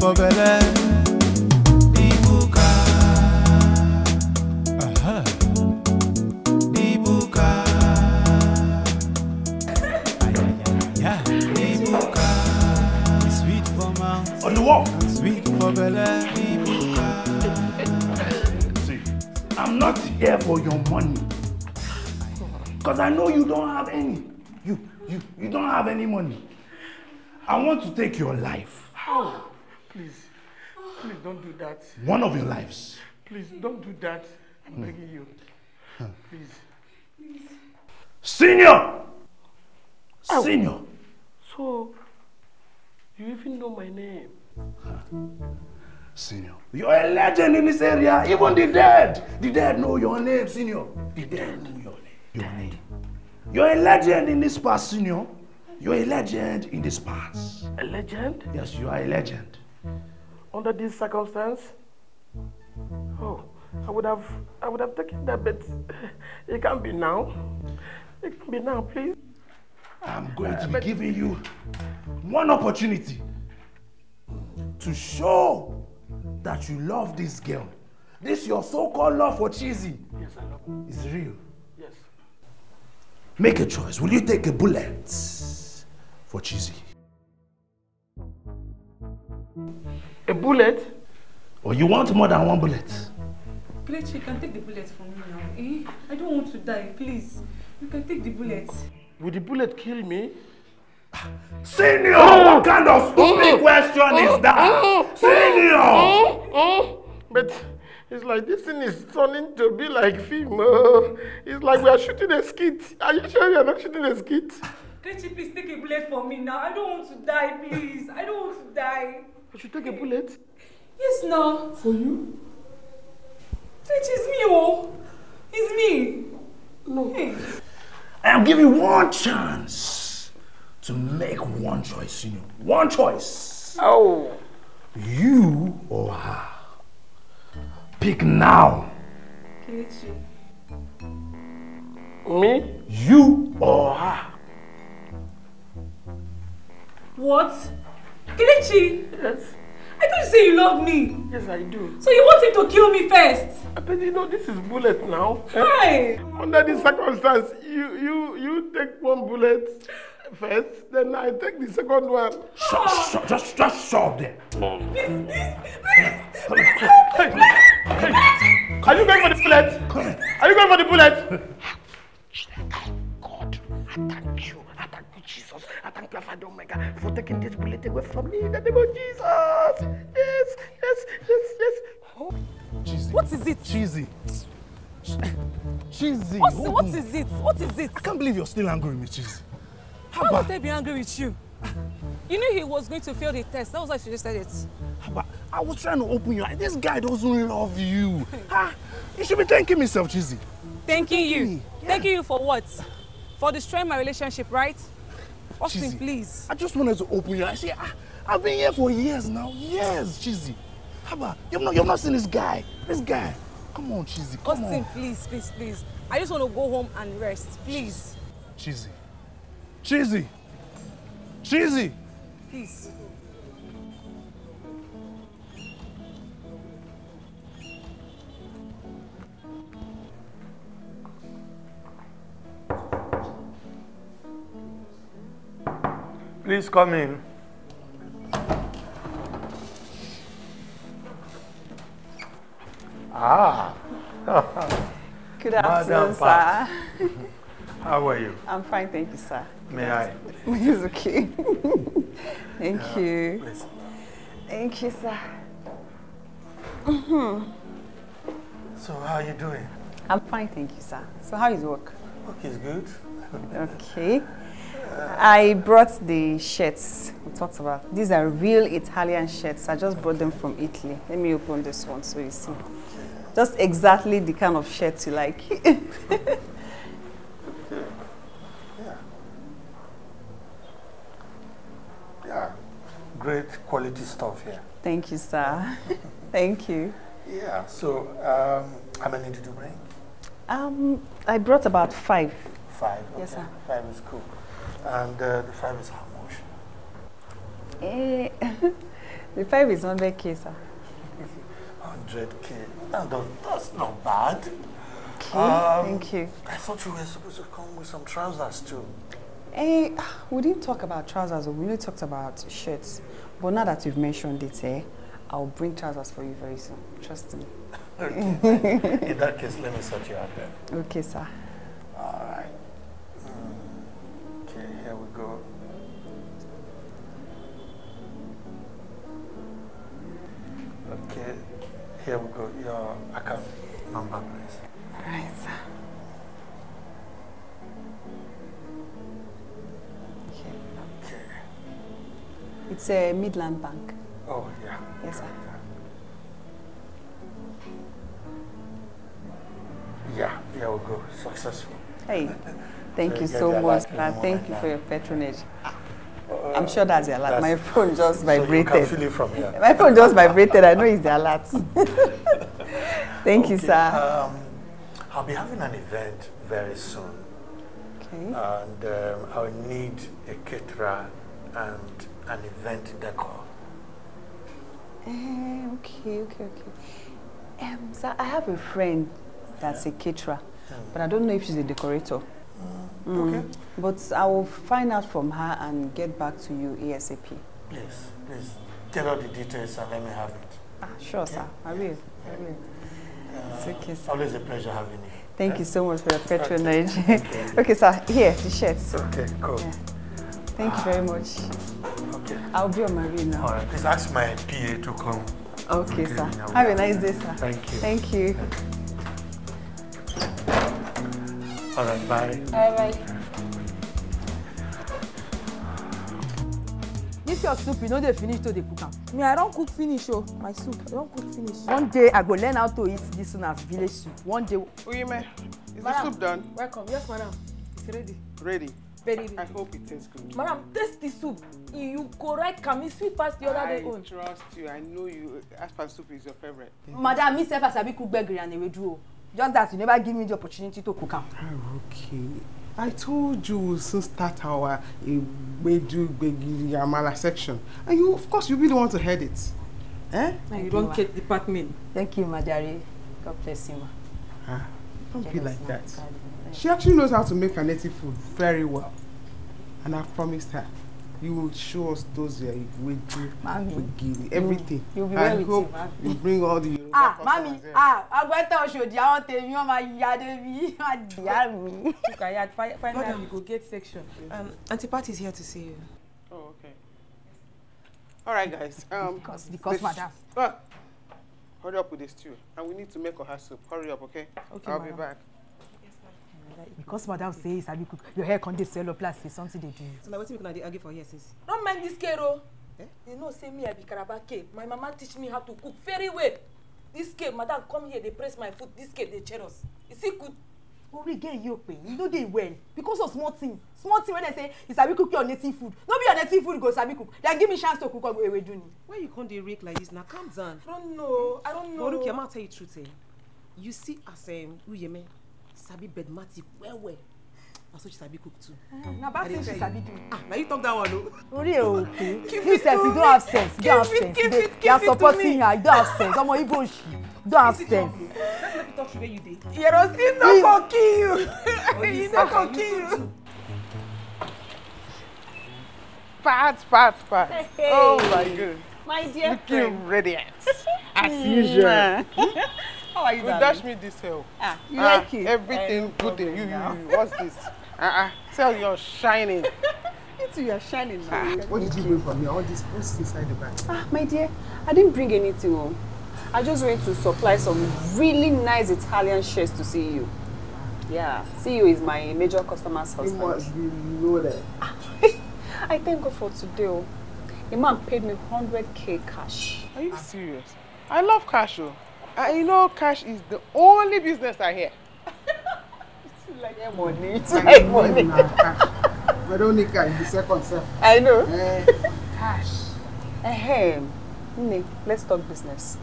for belly. Ibuka. Aha. Ibuka. Ibuka. It's sweet for mouth On the wall. sweet for belly. Ibuka. See, I'm not here for your money. Because I know you don't have any. You, you, you don't have any money. I want to take your life. Oh, please, please don't do that. One of your lives. Please don't do that. I'm hmm. begging you. Please. Please. Senior! Senior! So, you even know my name? Senior. You're a legend in this area. Even the dead. The dead know your name, Senior. The dead know your name. Your name. You're a legend in this past, Senior. You're a legend in this past. A legend? Yes, you are a legend. Under this circumstance? Oh, I would have, I would have taken that, but it can't be now. It can be now, please. I'm going to be giving you one opportunity to show that you love this girl. This your so-called love for Cheesy Yes, I love you. is real. Yes. Make a choice. Will you take a bullet for Cheesy? Bullet? Or you want more than one bullet? Please, you can take the bullet from me now. Eh? I don't want to die, please. You can take the bullet. Will the bullet kill me? Senior, what kind of stupid question is that? Senior! But it's like this thing is turning to be like film. Uh, it's like we are shooting a skit. Are you sure we are not shooting a skit? Kelechi, please take a bullet for me now. I don't want to die, please. I don't want to die. I should take a bullet. Yes, now. For you? It's me, oh. It's me. No. Hey. I'll give you one chance to make one choice, you know. One choice. Oh. You or her. Pick now. Kelechi. Me? You or her. What? Kelechi, Yes. I thought you say you love me. Yes, I do. So you want him to kill me first? But you know, this is bullet now. eh? Under this circumstance, you you you take one bullet first, then I take the second one. Shut, shut, just, just stop there. Are you going for the bullet? Are you going for the bullet? God, I thank you. I thank you, Jesus. I thank you, Father Omega, for taking this bullet away from me in the name of Jesus. Yes, yes, yes, yes. Oh. Cheesy. What is it? Cheesy. Cheesy. What's, hold what on. it? What is it? I can't believe you're still angry with me, Cheesy. How would I be angry with you? You knew he was going to fail the test. That was why she just said it. But I was trying to open your eyes. This guy doesn't love you. Ah, you should be thanking myself, Cheesy. Thanking you. me, yeah. Thanking you for what? For destroying my relationship, right? Austin, please. I just wanted to open your eyes. See, I, I've been here for years now. Years, Cheesy. How about you've not you've not seen this guy? This guy. Come on, Cheesy. Come Austin, on. please, please, please. I just want to go home and rest. Please. Cheesy. Cheesy. Cheesy. Please. Please come in. Ah, Good afternoon, sir. how are you? I'm fine, thank you, sir. May I? It's okay. thank you. Please. Thank you, sir. So how are you doing? I'm fine, thank you, sir. So how is work? Work is good. Okay. I brought the shirts we talked about. These are real Italian shirts. I just brought them from Italy. Let me open this one so you see. Just exactly the kind of shirts you like. Yeah, great quality stuff here. thank you, sir. thank you. Yeah. So um, how many did you bring? Um, I brought about five. Five. Yes, sir. Five is cool. And uh, the five is how much? Eh, the five is 100k, sir. 100k. That that's not bad. Okay, Um, thank you. I thought you were supposed to come with some trousers too. Eh, we didn't talk about trousers, we only talked about shirts. But now that you've mentioned it, eh, I'll bring trousers for you very soon. Trust me. Okay. In that case, let me sort you out then. Okay, sir. It's a Midland Bank. Oh, yeah. Yes, sir. Yeah, yeah, we'll go. Successful. Hey, thank So you so much. alert in sir. the Thank you for your patronage. Uh, I'm sure that's the alert. My phone just So vibrated. feel it from here. My phone just vibrated. I know it's the alert. Thank you, sir. Um, I'll be having an event very soon. Okay. and um, I will need a caterer and an event decor. Eh, okay, okay, okay. Um, sir, I have a friend that's a caterer, but I don't know if she's a decorator. Mm. Okay. But I will find out from her and get back to you ASAP. Please, please get all the details and let me have it. Ah, sure, sir. I will. I will. It's okay, sir. Always a pleasure having you. Thank you so much for your patronage. Okay. okay, sir. Here, the shirts. Okay, cool. Yeah. Thank you very much. Okay. I'll be on my way now. All right, please ask my PA to come. Okay, Okay, sir. Have a nice day, sir. Thank you. Thank you. All right, bye. Alright. This your soup, you know they finish to the cook am. Me, I don't cook finish, oh. My soup, I don't cook finish. One day I go learn how to eat this one as village soup. One day. Uyime, is the Madam. soup done? Welcome. Yes, madam. It's ready. Ready. Very ready. I hope it tastes good. Madam, taste the soup. You correct Kami sweet past the other I day own. trust you. I know you. Aspan soup is your favorite. Madam, me sef I sabi cook gbegiri and ewedu. Just that you never give me the opportunity to cook am. Okay. I told you we'll soon start our Ewedu Gbegiri Amala section. And you, of course, you'll be the one to head it. Eh? You don't get department. Thank you, Majari. God bless you, ma. Ah, don't be Jealous, like ma. that. Thank She actually knows how to make her native food very well. And I've promised her, you will show us those uh, Ewedu Mami, Gbegiri, everything. you'll be I with hope it, you bring all the Yoruba ah customers mami here. ah agbẹ́tẹ̀ oṣòdì àwọn tèmi wọ́n máa ya débi máa jìyà mi. Kayat, fi- finally you go get section. Um, Auntie Patty is here to see you. Oh, okay. All right, guys. Um, Because because this- madam. Ah, hurry up with the stew. And we need to make oha soup. Hurry up, okay? Okay, I'll be back. Because madam say you sabi cook your hair come dey swell up like say something dey do you. So now wetin una dey argue for here sis? no mind this care o. Eh? you know say me i be calabar cape my mama teach me how to cook very well this cape madam come here dey press my foot this cape dey cheer us e still good. orí gé yìí ò pé you no dey well because of small thing small thing wey dem say you sabi cook your native food no be your native food you go sabi cook dem give me chance to cook ewedu ni. Why you come dey rake like this now? Calm down. i don't know i don't know. But look, I'ma tell you truth eh. You see as um, Uyeme sabi bedmati well well. Na so she sabi cook too. na bad thing she sabi do. Ah, na you talk that one o. orí ẹ ò pé you sef you don have sense you don have sense you dey you are supporting her you don have sense ọmọ igbo you don have sense. Let's let me talk to where you dey. Yerosi no go kill you he no go kill you. Pat, pat, pat. Oh my god. My dear Looking radiant. As usual. How are you, You dash me this hell. Ah, you Ah, like it. Everything good in you, you, you. What's this? Uh-uh. Tell you're shining. you too, you're shining now. What did you bring for me? All this, what's inside the bag? Ah, my dear, I didn't bring anything. Oh. I just went to supply some really nice Italian shirts to see you. Yeah, CEO is my major customer's You husband. must be loaded. I thank God for today. Oh. The man paid me 100k cash. Are you serious? I love cash, oh. And you know, cash is the only business I hear. like money. It's like money. Veronica is the second self. I know. Eh, cash. Ahem. Nne, let's talk business.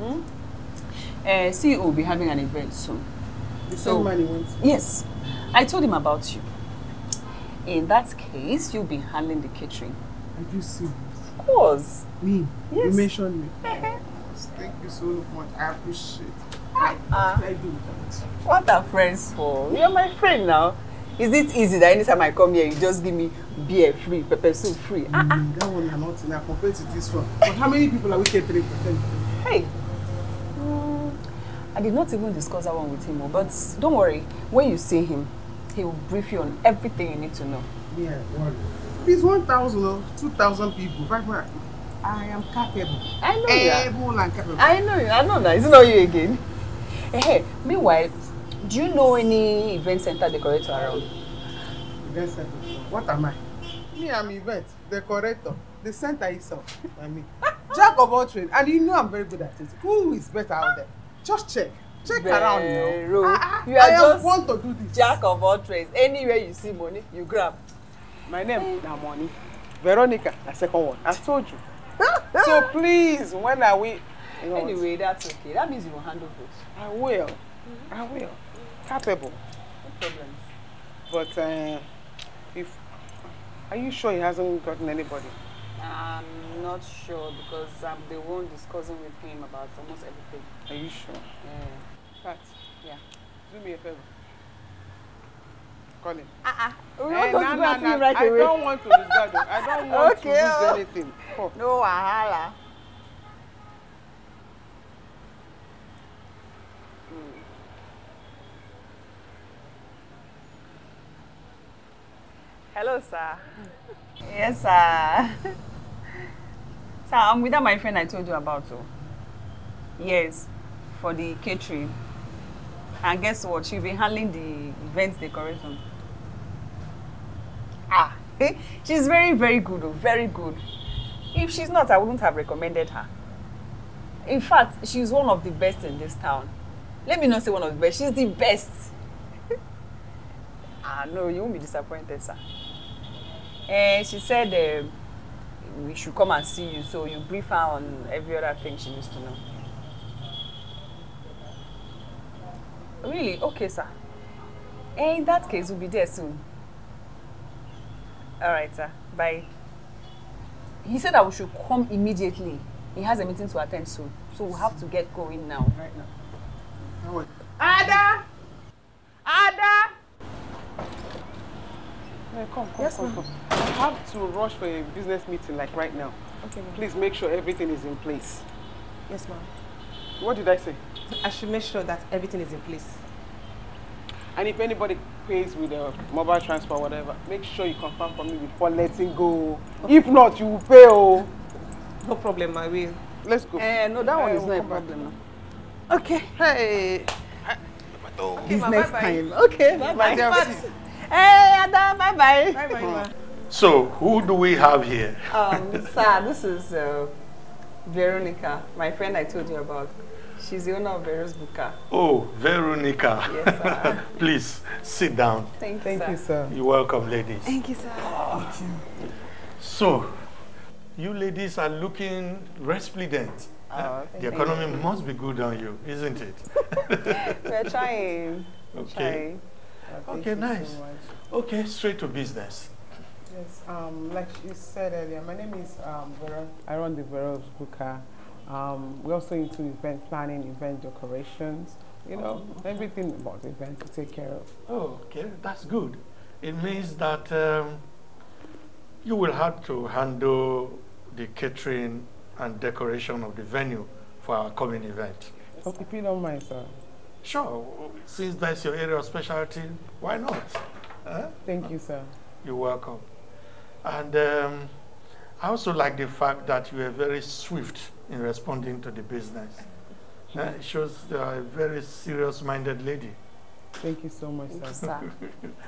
Hmm? Uh, CEO will be having an event soon. The So- same money went. Yes. I told him about you. In that case, you'll be handling the catering. Are you serious? Of course. Me? Yes. You mentioned me. Thank you so much. I appreciate it. Uh, I what are friends for? You're my friend now. Is it easy that anytime I come here, you just give me beer free, pepper soup free? Ah, ah. Mm, that one are not enough compared to this one. But how many people are we catering for? Hey. Mm, I did not even discuss that one with him, but don't worry. When you see him, he will brief you on everything you need to know. Yeah, one. It's 1,000 or 2,000 people. Five hundred. I am capable. I know you are. Able and capable. I know you. I know that. Is it not you again? Hey, hey, meanwhile, do you know any event center decorator around? Event center. What am I? Me, I'm event decorator. The center itself. I mean, jack of all trades, and you know I'm very good at it. Who is better out there? Just check. Check around Vero, now. Ah, ah, you are I just want to do this. Jack of all trades. Anywhere you see money, you grab. My name na money. Veronica, the second one. I told you. so please, when are we? You know? Anyway, that's okay. That means you will handle both. I will. I will. Capable. No problems. But uh, if are you sure he hasn't gotten anybody? I'm not sure because I'm the one discussing with him about almost everything. Are you sure? Yeah. Pat, Yeah. do me a favor. Call him. Uh-uh. We Eh, want nah, to nah, him nah. right I away. don't want to lose though. I don't want Okay, to oh. lose anything. Call. No wahala. Hello, sir. Yes, sir. sir, I'm with that my friend I told you about. Oh. Yes, for the catering. And guess what? She'll be handling the event decoration. Ah, she's very, very good. Oh, very good. If she's not, I wouldn't have recommended her. In fact, she's one of the best in this town. Let me not say one of the best. She's the best. ah, no, you won't be disappointed, sir. Eh, she said uh, we should come and see you, so you brief her on every other thing she needs to know. Really? Okay, sir. Eh, in that case, we'll be there soon. All right, sir. Bye. He said that we should come immediately. He has a meeting to attend soon, so we'll have to get going now. Right now. Now what? Ada! Ada! Yeah, come, come, Yes, come, ma'am. come. I have to rush for a business meeting like right now. Okay, ma'am. Please make sure everything is in place. Yes, ma'am. What did I say? I should make sure that everything is in place. And if anybody pays with a mobile transfer whatever, make sure you confirm for me before letting go. If not, you will pay. Oh. No problem, I will. Let's go. Eh, no, that one Eh, is we'll not a come back. problem. now. Okay. Hey. Business time. Okay, bye My bye. dear, Hey, Ada, bye bye. Bye, bye, ma. So, who do we have here? Um, sir, this is uh, Veronica, my friend I told you about. She's the owner of Vero's Buka. Oh, Veronica. Yes, sir. Plees sit down. Thank you, Thank sir. you, sir. You're welcome, ladies. Thank you, sir. So, you ladies are looking resplendent. Oh, the thank economy must be good on you, isn't it? We're trying. Okay. Trying. Thank Okay, you nice. So. Okay, straight to business. Yes, um, like you said earlier, my name is um, Vera. I run the Vera of Buka. Um, we're also into event planning, event decorations, you know, everything about the event to take care of. Oh, okay, that's good. It means that um, you will have to handle the catering and decoration of the venue for our coming event. So if you don't mind, sir. Sure, since that's your area of specialty, why not? Huh? Thank you, sir. You're welcome. And um, I also like the fact that you are very swift in responding to the business. Uh, it shows you are a very serious-minded lady. Thank you so much, Thank sir. sir.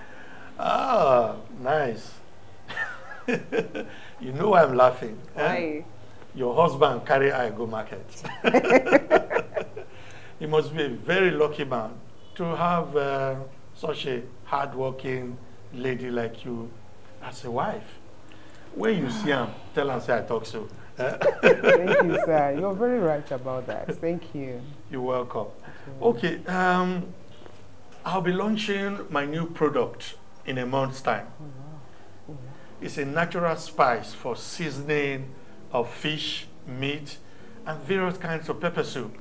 Ah, nice. you know I'm laughing. eh? Why? Your husband carry I go market. he must be a very lucky man to have uh, such a hardworking lady like you as a wife. When you see him, tell him say I talk so. Thank you, sir. You're very right about that. Thank you. You're welcome. Okay, um, I'll be launching my new product in a month's time. It's a natural spice for seasoning of fish, meat, and various kinds of pepper soup,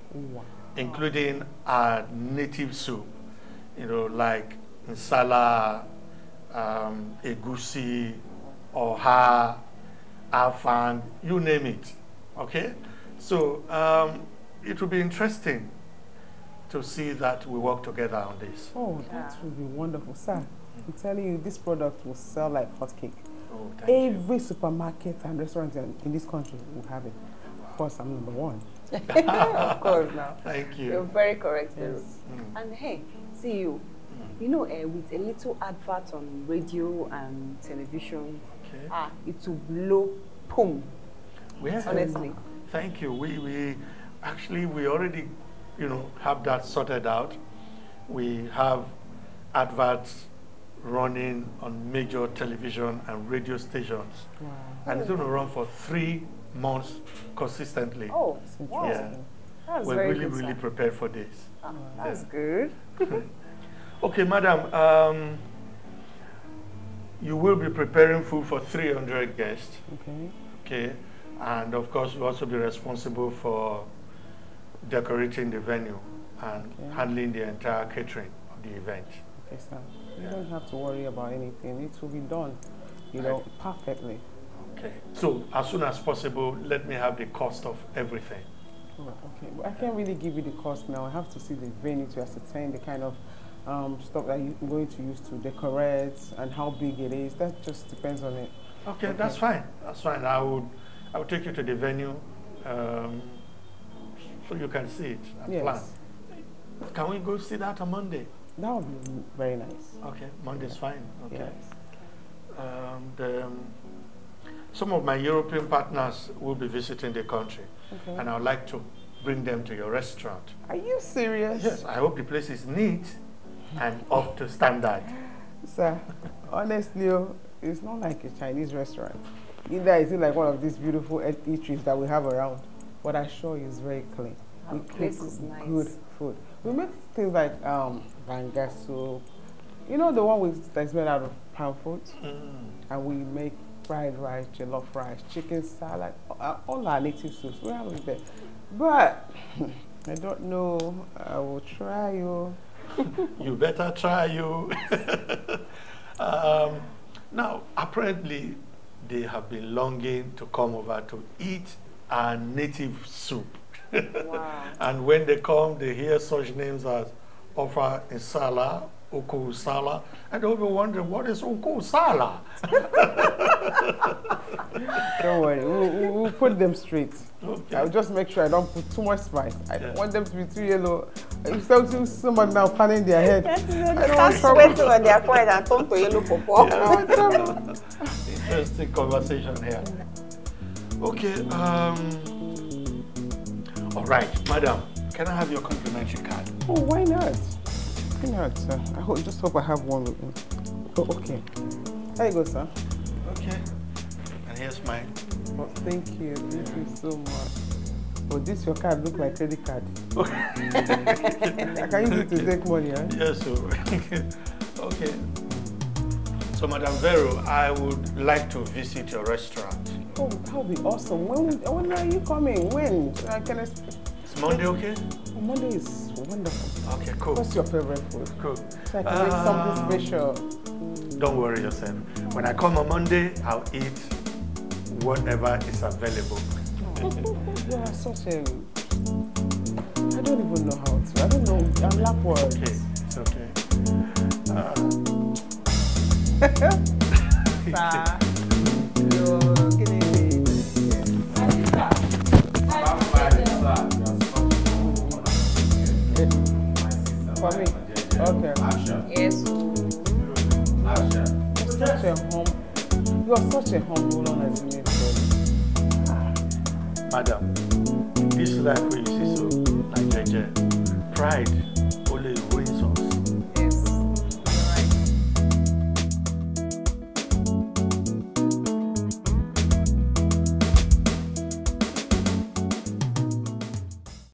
including our native soup, you know, like nsala, um, egusi, oha, afang, you name it. Okay? So um, it will be interesting to see that we work together on this. Oh, that would be wonderful, sir. I'm telling you, this product will sell like hotcake. Oh, thank you. Every supermarket and restaurant in, in this country will have it. Of course, I'm number one. of course now. Thank you. You're very correct, Yes. Mm. And hey, see you. You know, uh, with a little advert on radio and television, Okay. ah, it will blow, boom. Honestly. Thank you. We, we actually we already, you know, have that sorted out. We have adverts running on major television and radio stations, Wow. and it's going to run for three months consistently. Oh, wow. That's We're very really, really prepared for this. Ah, that's good. Okay, madam, um, you will be preparing food for 300 guests. Okay. Okay, and of course, you also be responsible for decorating the venue and Okay. handling the entire catering of the event. Okay, sir. You don't have to worry about anything. It will be done, you know, perfectly. Okay, so as soon as possible, let me have the cost of everything. Oh, okay, but I can't really give you the cost now. I have to see the venue to ascertain the kind of um, stuff that you're going to use to decorate and how big it is. That just depends on it. Okay, Okay. that's fine. That's fine. I would, I would take you to the venue, um, so you can see it and plan. Can we go see that on Monday? that would be very nice. Okay, Monday's fine. Okay. Yes. Um, the, some of my European partners will be visiting the country, Okay. and I would like to bring them to your restaurant. Are you serious? Yes, I hope the place is neat and up to standard. Sir, honestly, oh, it's not like a Chinese restaurant. Neither is it like one of these beautiful eateries that we have around. But I assure you, it's very clean. Our we place cook is nice. good food. We make things like um, banga soup. You know the one with that's made out of palm fruit, Mm. and we make fried rice, jollof rice, chicken salad, uh, all our native soups. We have it there. But I don't know. I will try you. You better try you. um, now, apparently, they have been longing to come over to eat our native soup. Wow. And when they come, they hear such names as Ofa Insala, Uku Sala, and they'll be wondering, what is Uku Sala? Don't worry, we'll, we'll, put them straight. Okay. I'll just make sure I don't put too much spice. I Yeah. don't want them to be too yellow. If so, too, someone now fanning their head. I don't want Start trouble. sweating on their forehead and turn to yellow pawpaw. I trouble. Interesting conversation here. Okay, um, all right, madam, can I have your complimentary card? Oh, why not? Why not, sir? I hope, just hope I have one with me. Oh, okay. There you go, sir. Okay, and here's mine. Oh, thank you. Thank you so much. Oh, this your card look like credit card. I can use it to take money, eh? Yes, sir. okay. So, Madam Vero, I would like to visit your restaurant. Oh, that would be awesome. When, when are you coming? When? I can expect. Is Monday okay? Oh, Monday is wonderful. Okay, cool. What's your favorite food? Cool. So I can make Um, something special. Don't worry yourself. When I come on Monday, I'll eat whatever is available. You are such a. I don't even know how to. I don't know. I'm lack words. Okay, it's okay. Uh, Sir, you're getting For me? Okay. Yes. You're such a hum. You're such a humble, unassuming person. Madam, this life you see so, like Jeje, pride